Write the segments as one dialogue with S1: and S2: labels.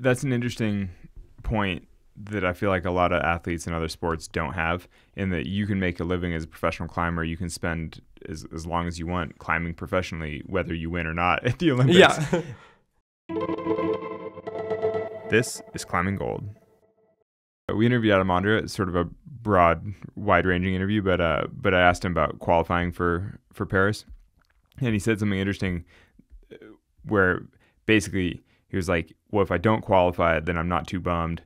S1: that's an interesting point that I feel like a lot of athletes in other sports don't have in that you can make a living as a professional climber. You can spend as, as long as you want climbing professionally, whether you win or not at the Olympics.
S2: Yeah.
S1: this is Climbing Gold. We interviewed Adam Ondra. It's sort of a broad, wide-ranging interview, but uh, but I asked him about qualifying for for Paris, and he said something interesting, uh, where basically he was like, "Well, if I don't qualify, then I'm not too bummed."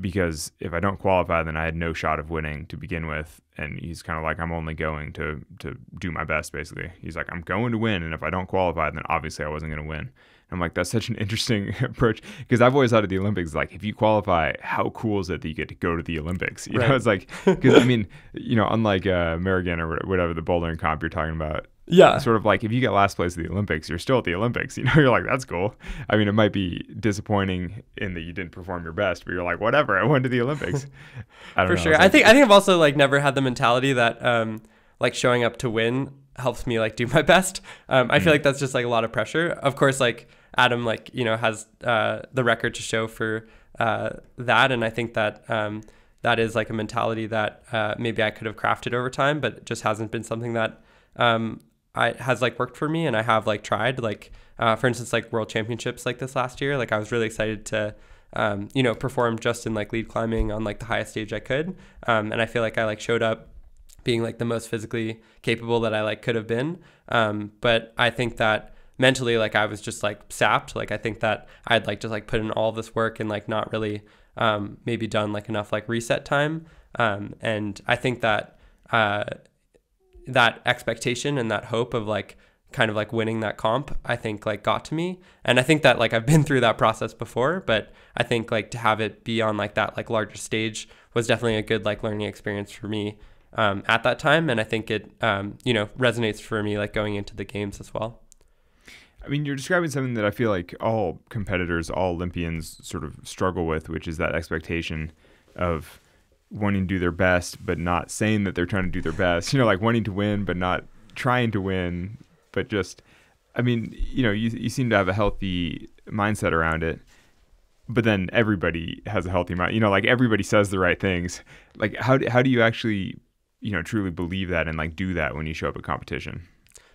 S1: because if I don't qualify, then I had no shot of winning to begin with. And he's kind of like, I'm only going to to do my best, basically. He's like, I'm going to win, and if I don't qualify, then obviously I wasn't going to win. And I'm like, that's such an interesting approach because I've always thought of the Olympics like, if you qualify, how cool is it that you get to go to the Olympics? You
S2: Right.
S1: know, it's like because I mean, you know, unlike uh, American or whatever the bouldering comp you're talking about,
S2: Yeah.
S1: sort of like if you get last place at the Olympics, you're still at the Olympics. You know, you're like, that's cool. I mean, it might be disappointing in that you didn't perform your best, but you're like, whatever, I went to the Olympics. I don't
S2: For
S1: know.
S2: sure. I
S1: like-
S2: think I think I've also like never had the mentality that um like showing up to win helps me like do my best. Um I
S1: Mm.
S2: feel like that's just like a lot of pressure. Of course like Adam like, you know, has uh the record to show for uh that and I think that um that is like a mentality that uh maybe I could have crafted over time but just hasn't been something that um I has like worked for me and I have like tried like uh, for instance like world championships like this last year like I was really excited to um, you know perform just in like lead climbing on like the highest stage I could um, and I feel like I like showed up being like the most physically capable that I like could have been um, but I think that mentally like I was just like sapped like I think that I'd like just like put in all this work and like not really um, maybe done like enough like reset time um, and I think that uh, that expectation and that hope of like kind of like winning that comp i think like got to me. And i think that like i've been through that process before but i think like to have it be on like that like larger stage was definitely a good like learning experience for me um, at that time. And i think it um, you know resonates for me like going into the games as well.
S1: I mean, you're describing something that I feel like all competitors, all Olympians sort of struggle with, which is that expectation of wanting to do their best, but not saying that they're trying to do their best. You know, like wanting to win, but not trying to win, but just, I mean, you know, you, you seem to have a healthy mindset around it. But then everybody has a healthy mind. You know, like everybody says the right things. Like, how do, how do you actually, you know, truly believe that and like do that when you show up at competition?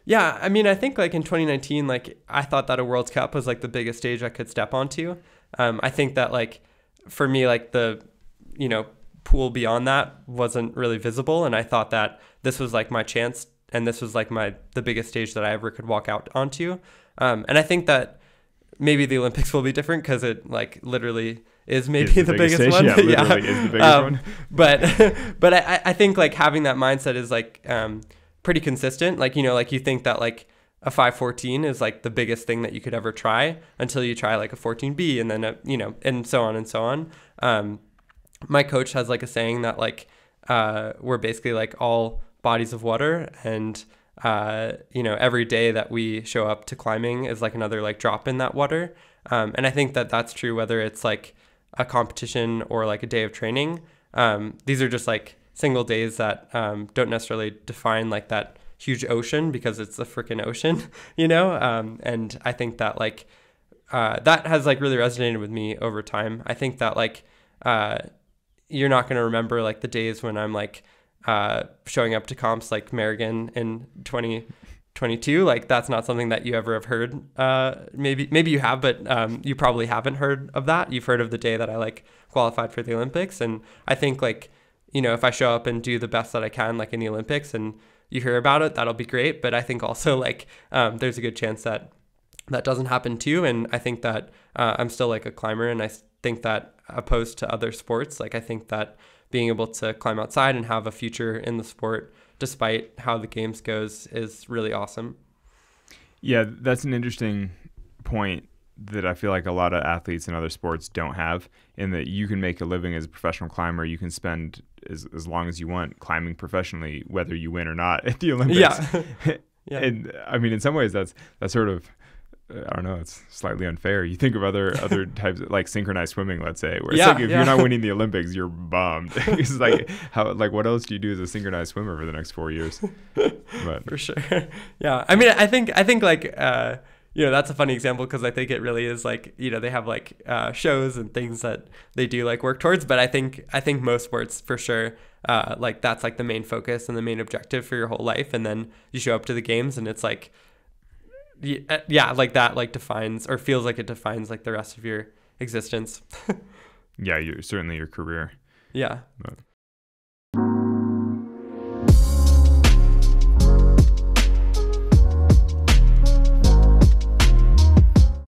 S2: Yeah, I mean, I think like in 2019, like I thought that a World Cup was like the biggest stage I could step onto. Um, I think that like for me, like the you know pool beyond that wasn't really visible, and I thought that this was like my chance, and this was like my the biggest stage that I ever could walk out onto. Um, and I think that maybe the Olympics will be different because it like literally is maybe
S1: Is
S2: the, biggest,
S1: stage?
S2: one.
S1: Yeah, literally is the biggest
S2: Um,
S1: one.
S2: but but I, I think like having that mindset is like um, pretty consistent. Like you know, like you think that like a 514 is like the biggest thing that you could ever try until you try like a 14B and then a, you know and so on and so on. Um, my coach has like a saying that like uh, we're basically like all bodies of water and uh, you know every day that we show up to climbing is like another like drop in that water. Um, and i think that that's true whether it's like a competition or like a day of training. Um, these are just like single days that um, don't necessarily define like that huge ocean because it's the freaking ocean you know? Um, and i think that like uh, that has like really resonated with me over time. I think that like uh, you're not going to remember like the days when i'm like uh, showing up to comps like Marigan in 2022. Like that's not something that you ever have heard. Uh, maybe maybe you have, but um, you probably haven't heard of that. You've heard of the day that I like qualified for the Olympics, and I think like you know if I show up and do the best that I can like in the Olympics and you hear about it, that'll be great. But I think also like um, there's a good chance that that doesn't happen too. And I think that uh, I'm still like a climber, and I think that opposed to other sports, like I think that being able to climb outside and have a future in the sport, despite how the games goes, is really awesome.
S1: Yeah, that's an interesting point that I feel like a lot of athletes in other sports don't have in that you can make a living as a professional climber. You can spend as, as long as you want climbing professionally, whether you win or not at the Olympics.
S2: Yeah. Yeah.
S1: And I mean, in some ways, that's that's sort of I don't know. It's slightly unfair. You think of other other types, of, like synchronized swimming, let's say, where it's
S2: yeah,
S1: like if
S2: yeah.
S1: you're not winning the Olympics, you're bummed. it's like how like what else do you do as a synchronized swimmer for the next four years? But
S2: for sure, yeah. I mean, I think I think like uh, you know that's a funny example because I think it really is like you know they have like uh, shows and things that they do like work towards, but I think I think most sports for sure uh, like that's like the main focus and the main objective for your whole life, and then you show up to the games and it's like uh, yeah, like that like defines or feels like it defines like the rest of your existence.
S1: yeah, you certainly your career.
S2: Yeah.
S1: But.